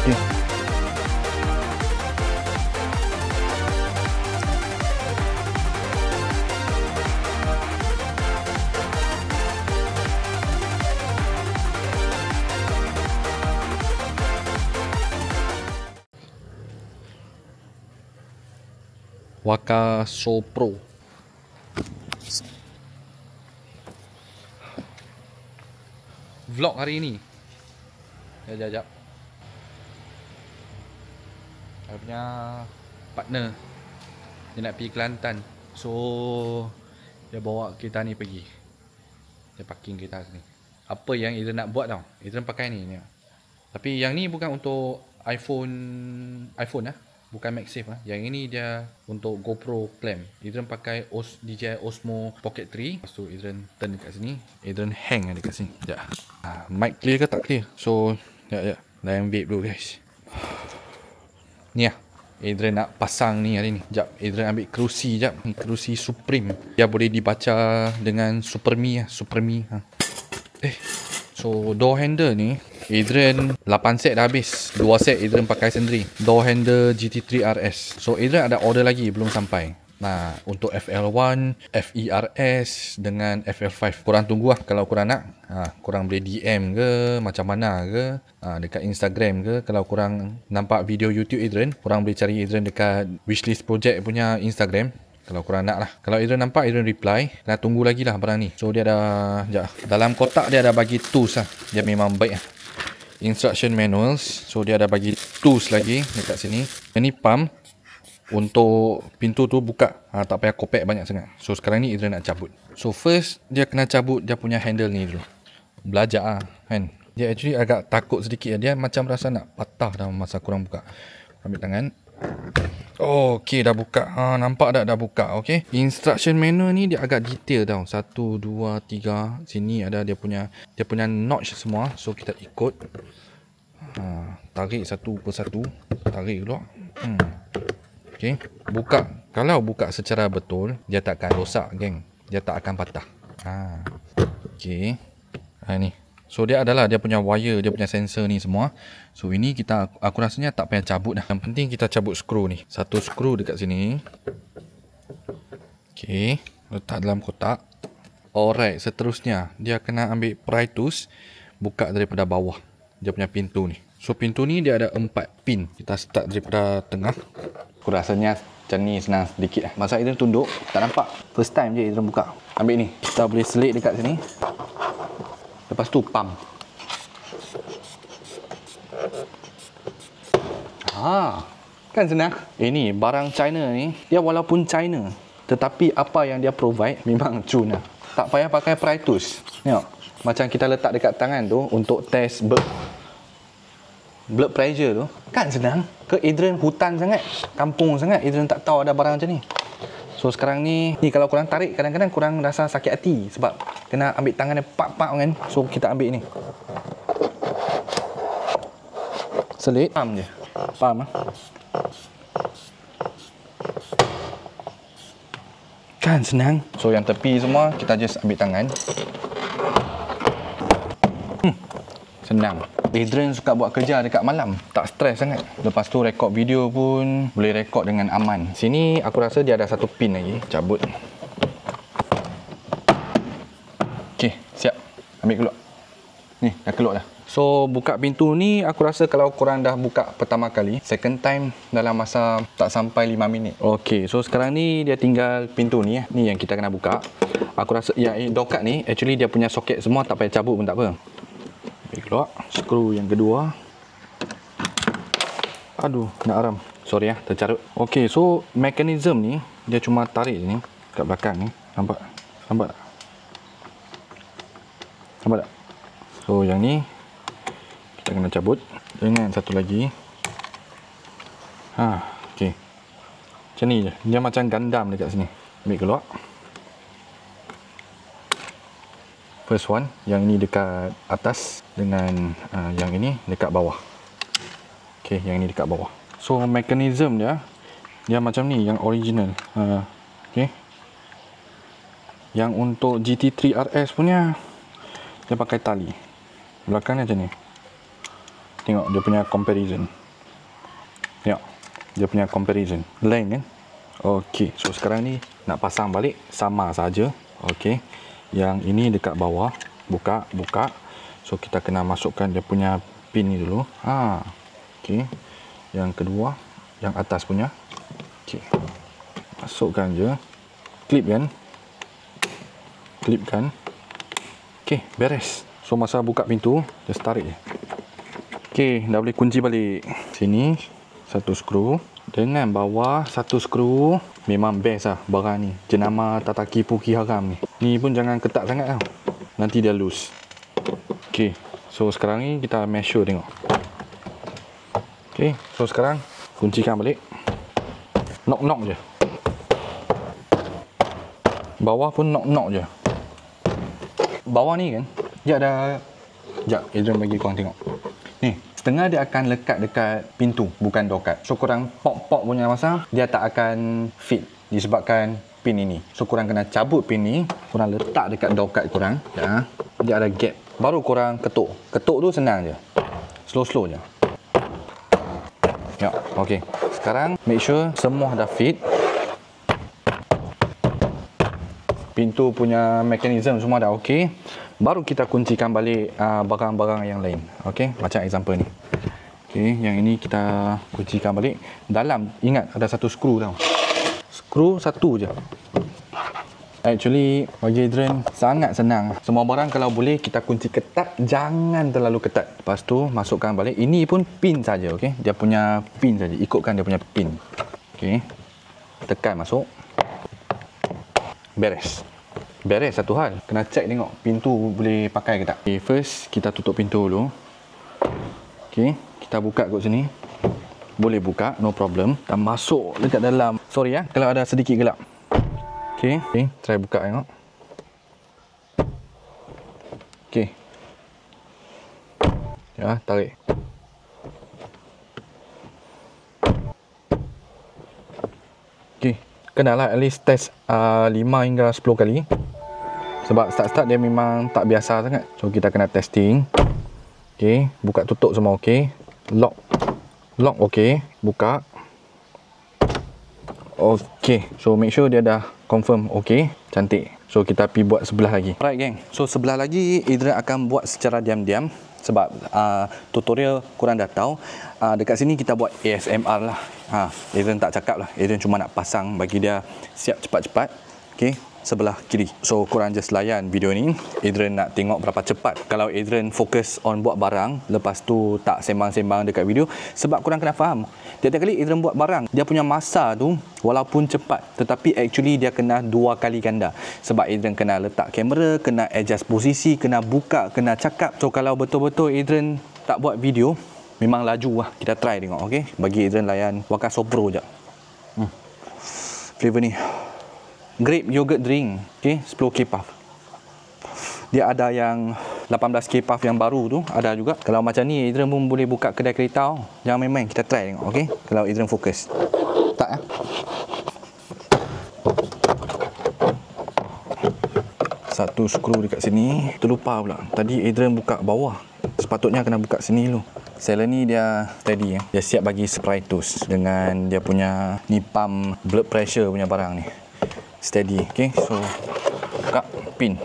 Okay. Waka So Pro. Vlog hari ini. Sekejap, sekejap, sekejap Saya punya partner Dia nak pergi Kelantan So Dia bawa kereta ni pergi Dia parking kereta sini Apa yang Adrian nak buat tau Adrian pakai ni, ni Tapi yang ni bukan untuk iPhone iPhone lah bukan MagSafe lah. Yang ini dia untuk GoPro clamp. Adrian pakai Os, DJI Osmo Pocket 3. Lepas tu Adrian turn dekat sini. Adrian hang dekat sini. Sekejap. Ha, mic clear ke tak clear? So, sekejap, sekejap. Layan vape dulu guys. Ni lah. Adrian nak pasang ni hari ni. Sekejap. Adrian ambil kerusi sekejap. Ni kerusi Supreme. Dia boleh dibaca dengan Superme lah. Superme. Ha. Eh. So, door handle ni Adrian 8 set dah habis 2 set Adrian pakai sendiri Door handle GT3 RS So Adrian ada order lagi belum sampai Nah untuk FL1 FERS dengan FL5 Korang tunggu lah kalau korang nak. Ha, Korang boleh DM ke macam mana ke. Ha, Dekat Instagram ke. Kalau korang nampak video YouTube Adrian Korang boleh cari Adrian dekat Wishlist Project punya Instagram. Kalau korang nak lah. Kalau Adrian nampak Adrian reply. Kena tunggu lagi lah barang ni. So dia ada Sekejap. Dalam kotak dia ada bagi tools lah. Dia memang baik lah. Instruction manuals. So dia ada bagi tools lagi dekat sini. Ini pump untuk pintu tu buka ha, tak payah kopek banyak sangat so sekarang ni Idris nak cabut so first dia kena cabut dia punya handle ni dulu belajar lah kan dia actually agak takut sedikit dia macam rasa nak patah dalam masa kurang buka ambil tangan Oh, okey dah buka. Ha, nampak tak dah buka, okey. Instruction manual ni dia agak detail tau. Satu, dua, tiga. Sini ada dia punya dia punya notch semua. So kita ikut. Ha, tarik satu persatu. Tarik dulu. Hmm. Okey. Buka. Kalau buka secara betul, dia tak akan rosak, geng. Dia tak akan patah. Ha. Okey. Ha ni. So dia adalah dia punya wire, dia punya sensor ni semua. So ini kita aku rasanya tak payah cabut dah. Yang penting kita cabut skru ni. Satu skru dekat sini. Okey, letak dalam kotak. Alright, seterusnya dia kena ambil pry tools buka daripada bawah. Dia punya pintu ni. So pintu ni dia ada empat pin. Kita start daripada tengah. Aku rasanya macam ni senang sedikit lah. Masa Idris tunduk, tak nampak. First time je Idris buka. Ambil ni. Kita boleh selit dekat sini. Lepas tu pump. Ha, kan senang. Ini barang China ni, dia walaupun China, tetapi apa yang dia provide memang cun lah. Tak payah pakai pry tools. Tengok. Macam kita letak dekat tangan tu untuk test blood, blood pressure tu. Kan senang. Ke Adrian hutan sangat. Kampung sangat. Adrian tak tahu ada barang macam ni. So sekarang ni, ni kalau kurang tarik kadang-kadang kurang rasa sakit hati sebab kena ambil tangan dia pak-pak kan. So kita ambil ni. Selit. Pam je. Pam ah. Kan senang. So yang tepi semua kita just ambil tangan. Hmm. Senang. Adrian suka buat kerja dekat malam. Tak stres sangat. Lepas tu rekod video pun boleh rekod dengan aman. Sini aku rasa dia ada satu pin lagi. Cabut. Okey, siap. Ambil keluar. Ni, dah keluar dah. So, buka pintu ni aku rasa kalau korang dah buka pertama kali, second time dalam masa tak sampai 5 minit. Okey, so sekarang ni dia tinggal pintu ni eh. Ni yang kita kena buka. Aku rasa ya eh, dokat ni actually dia punya soket semua tak payah cabut pun tak apa. Ambil keluar. Skru yang kedua. Aduh, nak aram. Sorry ya, tercarut. Okey, so mekanism ni dia cuma tarik ni kat belakang ni. Nampak? Nampak tak? Nampak tak? So yang ni kita kena cabut dengan satu lagi. Ha, okey. Macam ni je. Dia macam gandam dekat sini. Ambil keluar. First one yang ini dekat atas dengan uh, yang ini dekat bawah ok yang ini dekat bawah so mechanism dia dia macam ni yang original uh, ok yang untuk GT3 RS punya dia pakai tali belakangnya macam ni tengok dia punya comparison. Tengok dia punya comparison. Lain kan? Okey, so sekarang ni nak pasang balik sama saja. Okey. Yang ini dekat bawah, buka, buka. So kita kena masukkan dia punya pin ni dulu. Ha. Okey. Yang kedua, yang atas punya. Okey. Masukkan je. Clip kan? Clip kan? Okey, beres. So masa buka pintu, just tarik je. Okey, dah boleh kunci balik. Sini satu skru dengan bawah satu skru memang best lah barang ni. Jenama tataki puki haram ni. Ni pun jangan ketat sangat tau. Nanti dia loose. Ok so sekarang ni kita measure tengok. Ok so sekarang kuncikan balik. Knock knock je. Bawah pun knock knock je. Bawah ni kan? Dia ada sekejap Adrian bagi korang tengok setengah dia akan lekat dekat pintu bukan dokat. So korang pop-pop punya masa dia tak akan fit disebabkan pin ini. So korang kena cabut pin ni korang letak dekat dokat korang ya. dia ada gap. Baru korang ketuk. Ketuk tu senang je. Slow-slow je. Ya ok sekarang make sure semua dah fit. Pintu punya mekanisme semua dah ok baru kita kuncikan balik uh, barang-barang yang lain. Okey macam example ni. Okey yang ini kita kuncikan balik. Dalam ingat ada satu skru tau. Skru satu je. Actually bagi Adrian sangat senang. Semua barang kalau boleh kita kunci ketat. Jangan terlalu ketat. Lepas tu masukkan balik. Ini pun pin saja okey? Dia punya pin saja. Ikutkan dia punya pin. Okey? Tekan masuk. Beres beres satu hal. Kena check tengok pintu boleh pakai ke tak. Okay, first kita tutup pintu dulu. Ok kita buka kat sini. Boleh buka no problem. Dan masuk dekat dalam. Sorry ya kalau ada sedikit gelap. Ok ok try buka tengok. Ok ya tarik. Ok kenalah at least test uh, 5 hingga 10 kali sebab start-start dia memang tak biasa sangat. So kita kena testing. Ok buka tutup semua ok lock. Lock ok buka. Ok so make sure dia dah confirm ok cantik. So kita pergi buat sebelah lagi. Alright geng. So sebelah lagi Adrian akan buat secara diam-diam. Sebab uh, tutorial korang dah tahu uh, dekat sini kita buat ASMR lah. Ha, Adrian tak cakap lah. Adrian cuma nak pasang bagi dia siap cepat-cepat. Ok sebelah kiri. So korang just layan video ni. Adrian nak tengok berapa cepat. Kalau Adrian fokus on buat barang, lepas tu tak sembang-sembang dekat video. Sebab korang kena faham. Tiap-tiap kali Adrian buat barang, dia punya masa tu walaupun cepat. Tetapi actually dia kena dua kali ganda. Sebab Adrian kena letak kamera, kena adjust posisi, kena buka, kena cakap. So kalau betul-betul Adrian tak buat video, memang laju lah. Kita try tengok, okay? Bagi Adrian layan Wakaso Pro je. Hmm. Flavor ni grape yogurt drink. Okey 10k puff dia ada yang 18k puff yang baru tu ada juga. Kalau macam ni Adrian pun boleh buka kedai kereta oh. jangan main-main kita try tengok okey? Kalau Adrian fokus. Tak eh? Satu skru dekat sini. Terlupa pula. Tadi Adrian buka bawah. Sepatutnya kena buka sini dulu. Seller ni dia steady eh. Dia siap bagi spray tools dengan dia punya ni pump blood pressure punya barang ni steady. Okay so buka pin.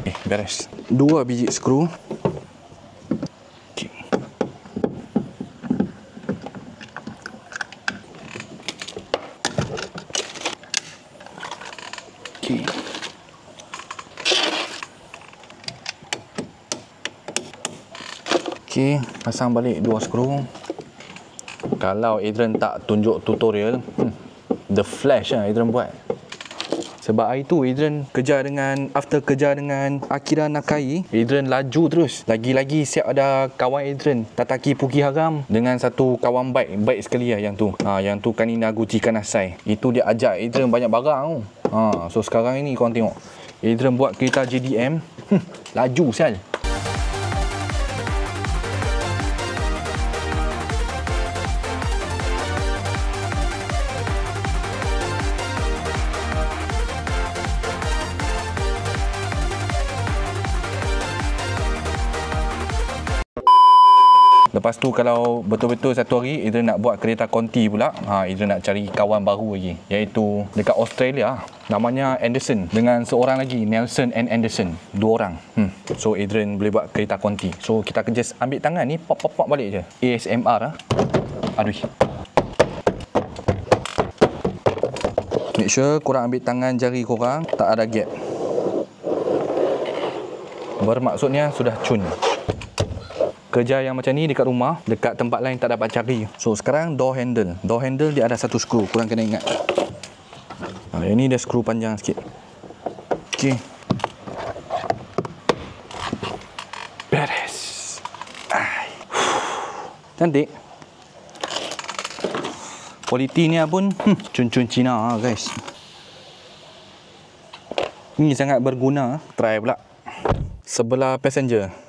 Okay, beres. Dua biji skru. Okay. Okay. Okay, pasang balik dua skru kalau Adrian tak tunjuk tutorial hmm, the flash lah Adrian buat. Sebab hari tu Adrian kejar dengan after kejar dengan Akira Nakai Adrian laju terus. Lagi-lagi siap ada kawan Adrian Tataki Puki Haram dengan satu kawan baik baik sekali lah yang tu. Ha, yang tu kan ini Naguchi Kanasai. Itu dia ajak Adrian banyak barang ha, so sekarang ini korang tengok Adrian buat kereta JDM hmm, laju sel Lepas tu kalau betul-betul satu hari Idris nak buat kereta konti pula. Ha, Idris nak cari kawan baru lagi Iaitu dekat Australia. Namanya Anderson Dengan seorang lagi Nelson and Anderson. Dua orang. Hmm. So Adrian boleh buat kereta konti. So kita kerja ambil tangan ni Pop pop pop balik je. ASMR ha. Aduh. Make sure korang ambil tangan jari korang Tak ada gap. Bermaksudnya sudah cun kerja yang macam ni dekat rumah dekat tempat lain tak dapat cari. So sekarang door handle. Door handle dia ada satu skru kurang kena ingat. Ha, ini dia skru panjang sikit. Ok beres. Ay. cantik. Kualiti ni pun hmm, cun-cun Cina guys. Ini sangat berguna try pula. Sebelah passenger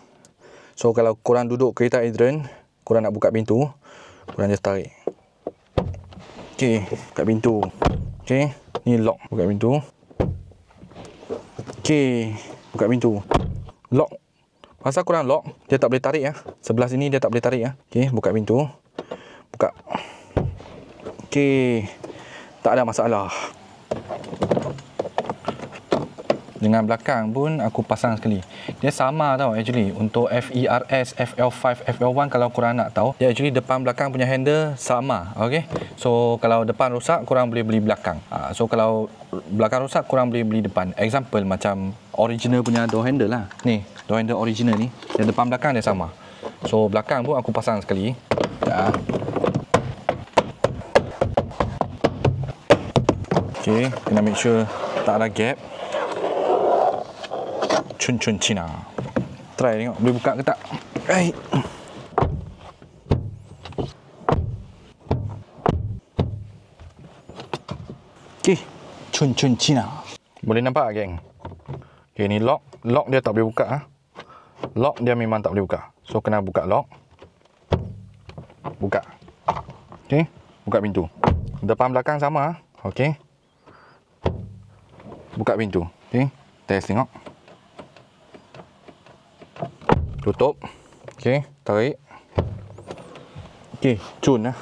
So kalau korang duduk kereta Adrian, korang nak buka pintu, korang just tarik. Okay, buka pintu. Okay, ni lock, buka pintu. Okay, buka pintu. Lock. Masa korang lock, dia tak boleh tarik ya. Sebelah sini dia tak boleh tarik ya. Okay, buka pintu. Buka. Okay, tak ada masalah dengan belakang pun aku pasang sekali. Dia sama tau actually. Untuk FERS FL5 FL1 kalau korang nak tahu dia actually depan belakang punya handle sama ok so kalau depan rosak korang boleh beli belakang. Uh, so kalau belakang rosak korang boleh beli depan. Example macam original punya door handle lah. Ni door handle original ni dia depan belakang dia sama. So belakang pun aku pasang sekali. Ya. ok kena make sure tak ada gap cun-cun Cina. Try tengok boleh buka ke tak. Hai. Okey, cun-cun Cina. Boleh nampak geng? Okey, ni lock. Lock dia tak boleh buka ah. Lock dia memang tak boleh buka. So kena buka lock. Buka. Okey, buka pintu. Depan belakang sama ah. Okey. Buka pintu. Okey, test tengok tutup okey tarik. Okey cun lah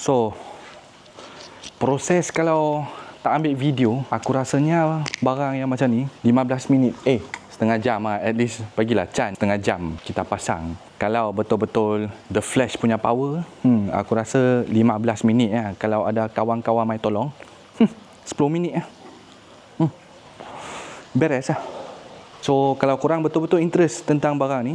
so proses kalau tak ambil video aku rasanya barang yang macam ni 15 minit. Eh setengah jam lah at least bagilah can setengah jam kita pasang kalau betul-betul the flash punya power hmm, aku rasa 15 minit ya kalau ada kawan-kawan mai tolong hmm, 10 minit ya hmm. beres lah so kalau kurang betul-betul interest tentang barang ni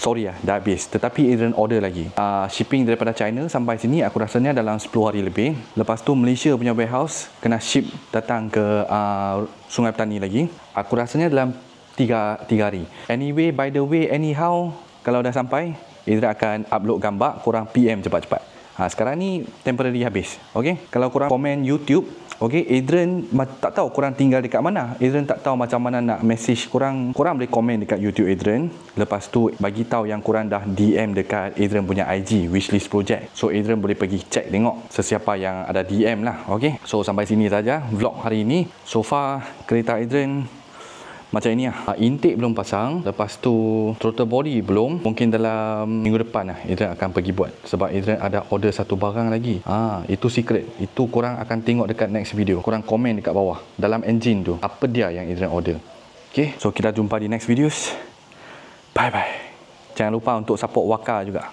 sorry lah dah habis. Tetapi Adrian order lagi. Uh, shipping daripada China sampai sini aku rasanya dalam 10 hari lebih. Lepas tu Malaysia punya warehouse kena ship datang ke uh, Sungai Petani lagi. Aku rasanya dalam 3, 3 hari. Anyway by the way anyhow kalau dah sampai Idra akan upload gambar kurang PM cepat-cepat. Ha, sekarang ni temporary habis ok kalau kurang komen YouTube ok Adrian tak tahu kurang tinggal dekat mana. Adrian tak tahu macam mana nak message kurang kurang boleh komen dekat YouTube Adrian. Lepas tu bagi tahu yang kurang dah DM dekat Adrian punya IG wishlist project. So Adrian boleh pergi check tengok sesiapa yang ada DM lah ok so sampai sini saja vlog hari ini. So far kereta Adrian macam ini lah. Intake belum pasang. Lepas tu throttle body belum. Mungkin dalam minggu depan lah Adrian akan pergi buat. Sebab Adrian ada order satu barang lagi. Ah, Itu secret. Itu korang akan tengok dekat next video. Korang komen dekat bawah. Dalam engine tu. Apa dia yang Adrian order. Okay. So kita jumpa di next videos. Bye bye. Jangan lupa untuk support Waka juga.